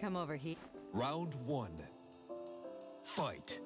Come over here. Round one. Fight.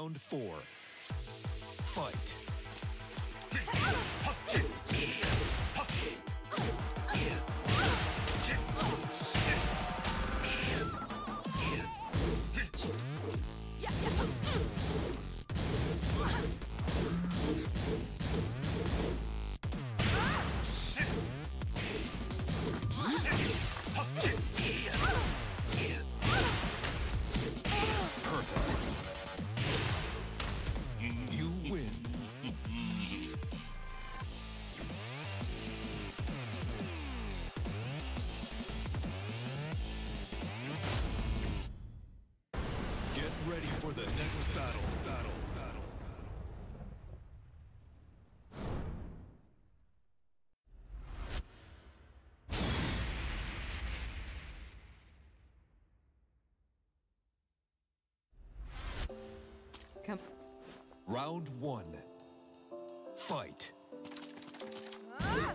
Round four. Fight. Come. Round one. Fight. KO.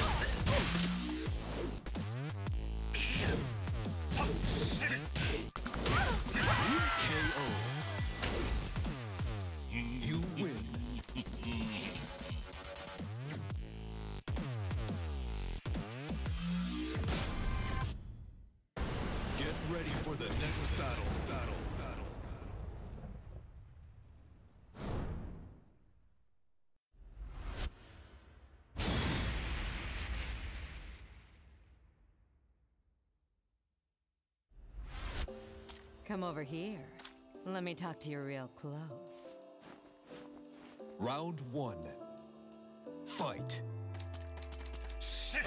Come over here. Let me talk to you real close. Round one. Fight. Shit!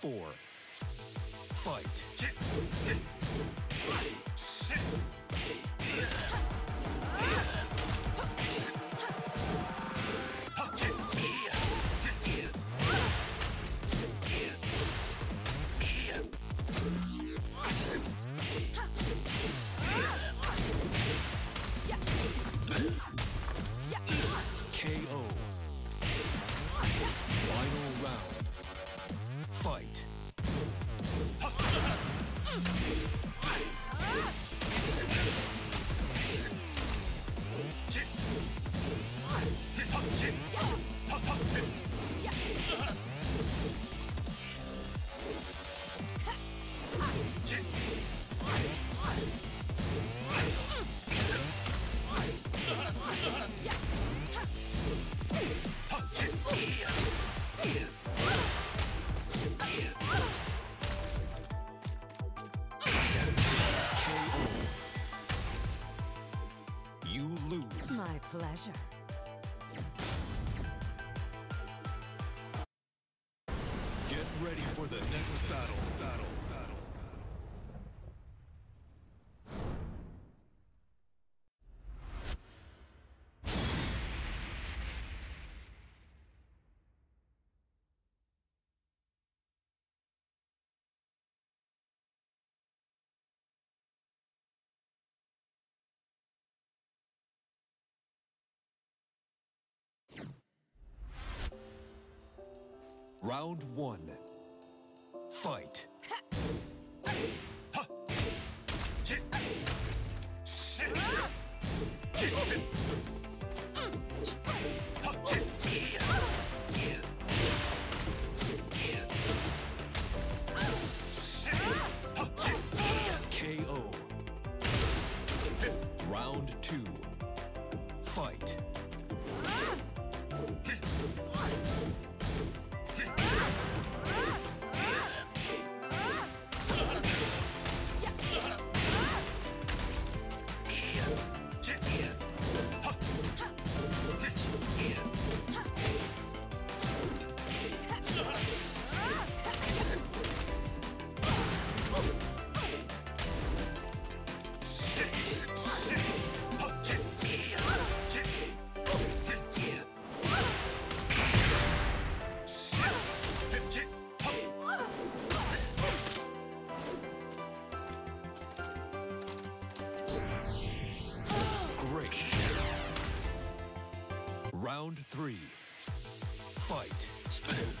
Four. Fight. KO. Final round. Fight. Lose. My pleasure. Get ready for the next battle. Battle. Round one. Fight. Fight.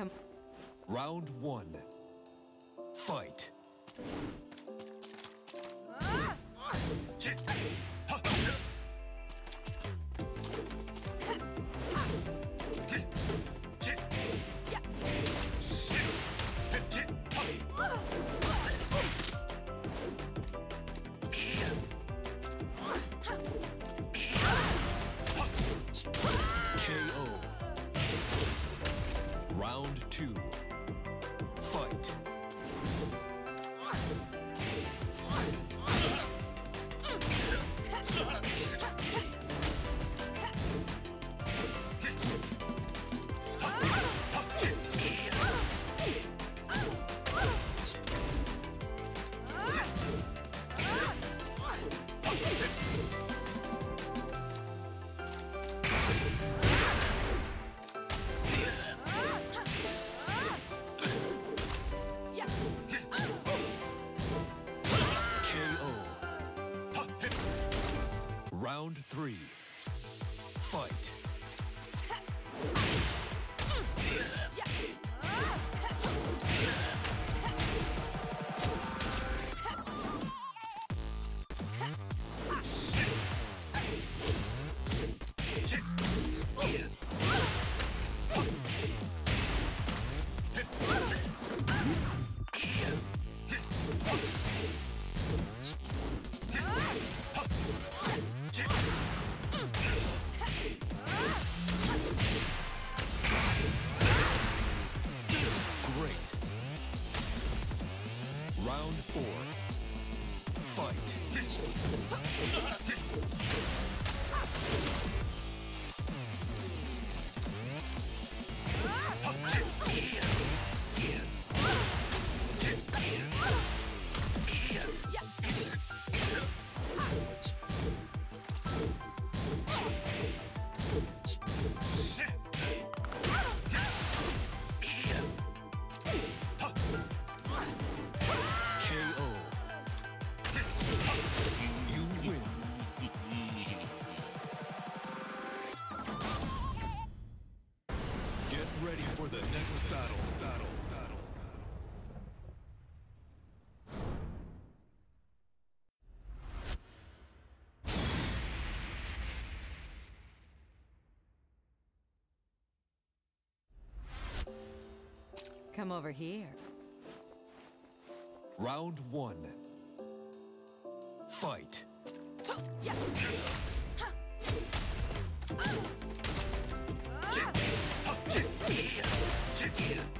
Come. Round one. Fight. Two. Round three. Fight. Round four. Fight. ready for the next battle. Battle. Battle. Come over here. Round one. Fight. KO.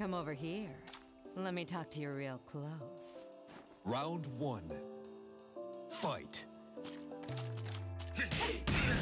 Come over here. Let me talk to you real close. Round one. Fight.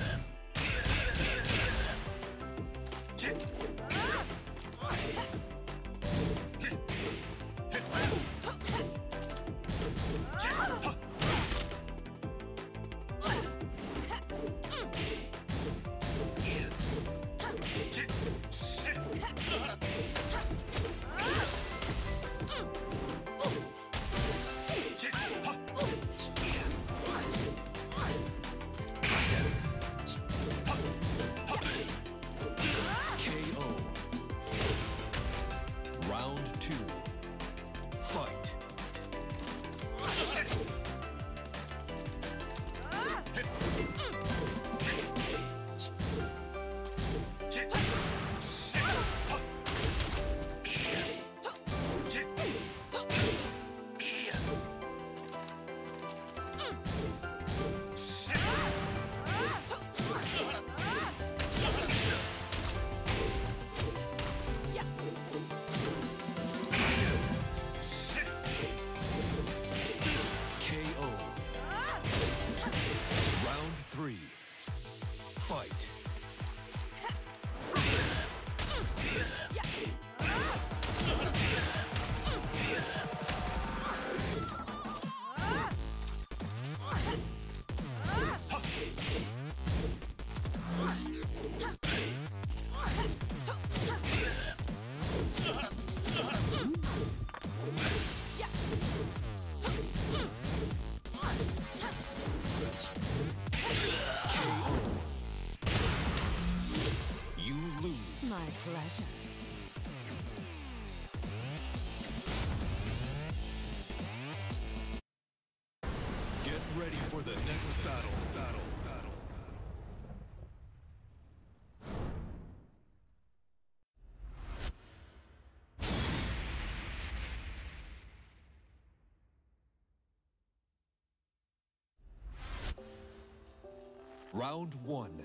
Round one.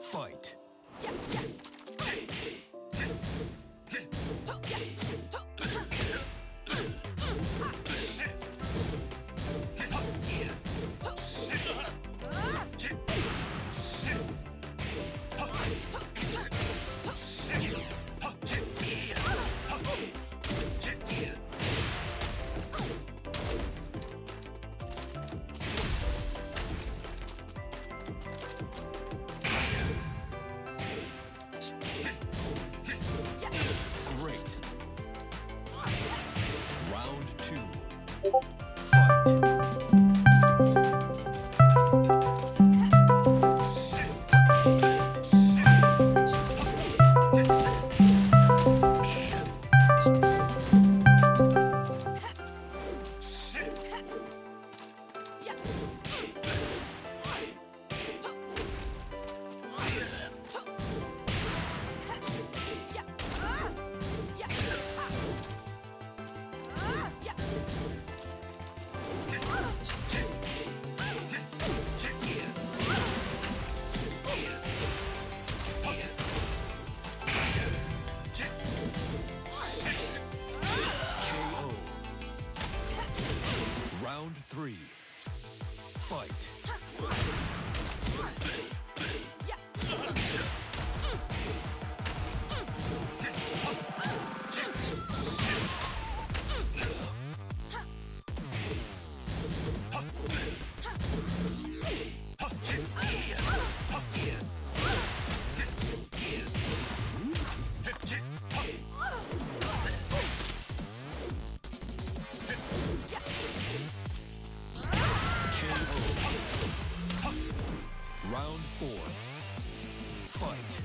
Fight. Fight. Round four. Fight.